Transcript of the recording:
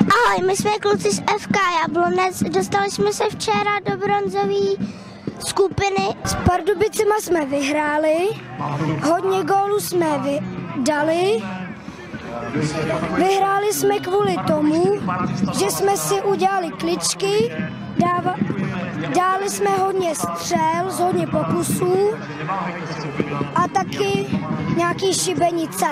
Ahoj, my jsme kluci z FK Jablonec. Dostali jsme se včera do bronzové skupiny. S Pardubicima jsme vyhráli, hodně gólů jsme vy, dali. Vyhráli jsme kvůli tomu, že jsme si udělali kličky, dáva, dali jsme hodně střel z hodně pokusů a taky nějaký šibenice.